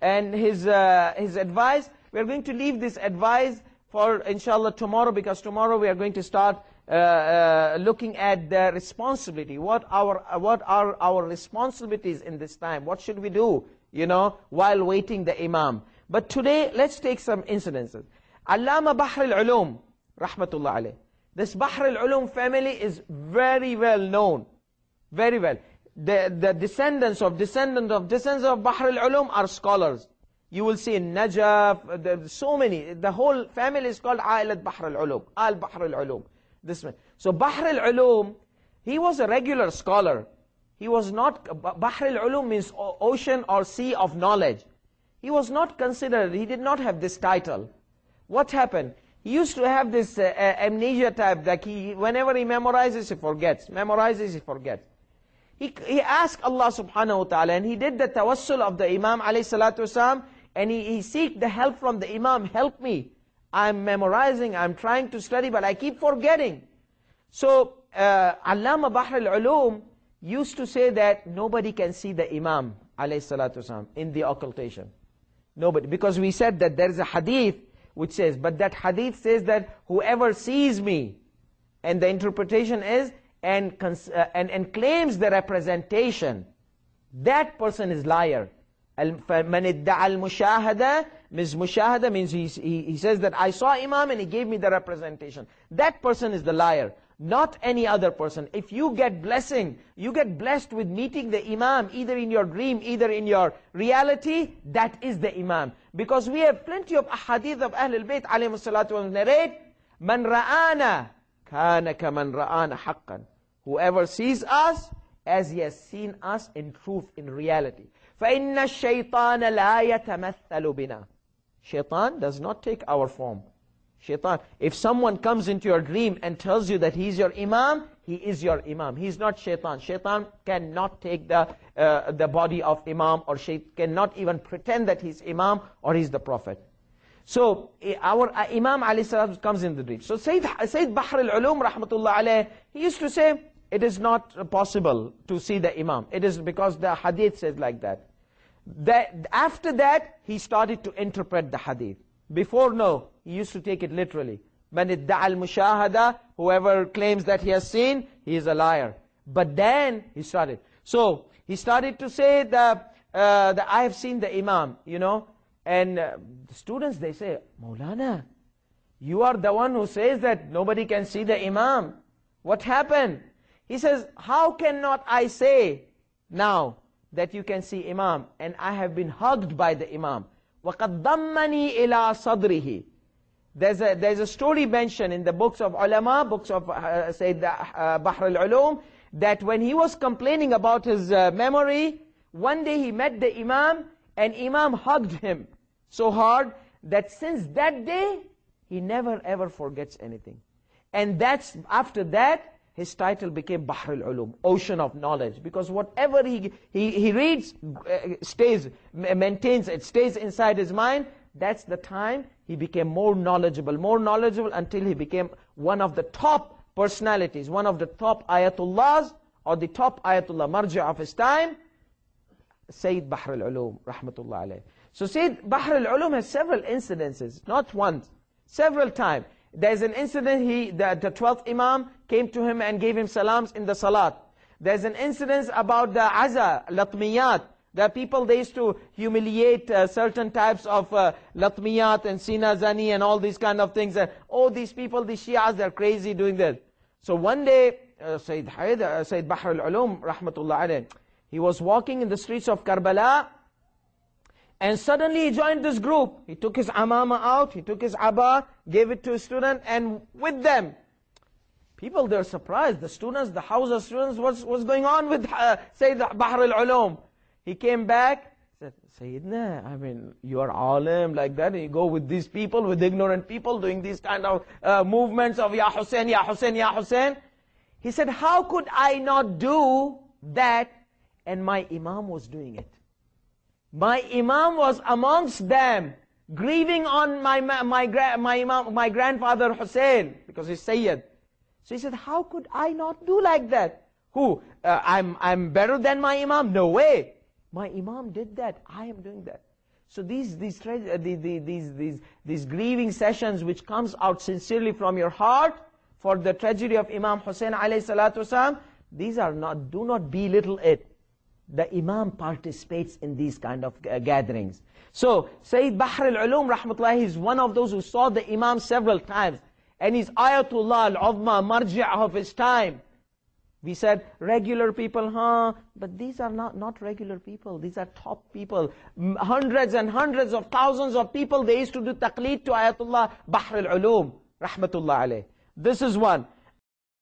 and his, uh, his advice. We are going to leave this advice for inshallah tomorrow because tomorrow we are going to start uh, uh, looking at the responsibility. What, our, what are our responsibilities in this time? What should we do, you know, while waiting the imam? But today, let's take some incidences. Allama Bahr al-Ulum, rahmatullah alayh. This Bahr al-Ulum family is very well known. Very well. The, the descendants of descendants of descendants of Bahr al-Ulum are scholars. You will see in Najaf, there's so many. The whole family is called Ailat Bahr al-Ulum. Al Bahr al-Ulum. This man. So Bahr al-Ulum, he was a regular scholar. He was not, Bahr al-Ulum means ocean or sea of knowledge. He was not considered, he did not have this title. What happened? He used to have this uh, uh, amnesia type that he, whenever he memorizes, he forgets. Memorizes, he forgets. He, he asked Allah subhanahu wa ta'ala, and he did the tawassul of the Imam alayhi salatu wasalam, and he, he seek the help from the Imam, help me. I'm memorizing, I'm trying to study, but I keep forgetting. So, uh, Allama Bahr al-Ulum used to say that nobody can see the Imam alayhi salatu wasalam in the occultation. Nobody. Because we said that there is a hadith which says, but that hadith says that whoever sees me, and the interpretation is, and, uh, and, and claims the representation, that person is liar. فَمَنِ ادَّعَ الْمُشَاهَدَةِ means mushahada means he, he, he says that I saw Imam and he gave me the representation. That person is the liar not any other person. If you get blessing, you get blessed with meeting the Imam, either in your dream, either in your reality, that is the Imam. Because we have plenty of ahadith of Ahlul Bayt, alayhi salatu wa narrate, Man ra'ana, kana kaman ra'ana haqqan. Whoever sees us, as he has seen us in truth, in reality. فَإِنَّ الشَّيْطَانَ لَا يَتَمَثَّلُ بِنَا Shaitan does not take our form. Shaitan. If someone comes into your dream and tells you that he's your imam, he is your imam. He's not shaitan. Shaitan cannot take the, uh, the body of imam or shaitan cannot even pretend that he's imam or he's the prophet. So our uh, Imam Ali Salam comes in the dream. So Sayyid, Sayyid Bahr al-Ulum rahmatullah alayh, he used to say, it is not possible to see the Imam. It is because the hadith says like that. that. After that, he started to interpret the hadith. Before, no, he used to take it literally. Man idda'al mushahada, whoever claims that he has seen, he is a liar. But then he started. So he started to say that, uh, that I have seen the Imam, you know. And uh, the students, they say, Maulana, you are the one who says that nobody can see the Imam. What happened? He says, how cannot I say now that you can see Imam and I have been hugged by the Imam. وَقَدْ ضَمَّنِي إِلَىٰ صَدْرِهِ there's a, there's a story mentioned in the books of ulama, books of uh, Sayyid uh, Bahr al-Ulum, that when he was complaining about his uh, memory, one day he met the Imam, and Imam hugged him so hard that since that day, he never ever forgets anything. And that's, after that, his title became Bahr al-Ulum, ocean of knowledge. Because whatever he, he, he reads, uh, stays, maintains, it stays inside his mind, that's the time he became more knowledgeable, more knowledgeable until he became one of the top personalities, one of the top ayatullahs, or the top ayatullah marja of his time, Sayyid Bahr al-Ulum, rahmatullah alayh. So Sayyid Bahr al-Ulum has several incidences, not once, several times. There's an incident, he, the, the 12th Imam came to him and gave him salams in the salat. There's an incident about the aza, latmiyat, the people, they used to humiliate uh, certain types of uh, latmiyat and sina zani and all these kind of things. And, oh, these people, these Shias, they're crazy doing this. So one day, uh, Sayyid, Haid, uh, Sayyid Bahr al-Ulum, rahmatullah alayh, he was walking in the streets of Karbala, and suddenly he joined this group. He took his amama out, he took his abba, gave it to a student, and with them, people, they're surprised. The students, the house of students, what's, what's going on with uh, Sayyid Bahr al-Ulum? He came back, said, Sayyidina, I mean, you are alim like that, you go with these people, with ignorant people, doing these kind of uh, movements of Ya Hussein, Ya Hussein, Ya Hussein. He said, how could I not do that? And my Imam was doing it. My Imam was amongst them, grieving on my, my, my, my, Imam, my grandfather Hussein, because he's Sayyid. So he said, how could I not do like that? Who? Uh, I'm, I'm better than my Imam? No way. My Imam did that. I am doing that. So these, these, uh, the, the, these, these, these grieving sessions which comes out sincerely from your heart for the tragedy of Imam Hussein alayhi salatu wasalam, these are not, do not belittle it. The Imam participates in these kind of uh, gatherings. So, Sayyid Bahr al-Ulum rahmatullahi is one of those who saw the Imam several times. And he's Ayatullah al-Uzma, marji' of his time. We said regular people, huh? But these are not, not regular people. These are top people. Hundreds and hundreds of thousands of people, they used to do taqleed to Ayatullah Bahr al-Ulum, rahmatullah alayh. This is one.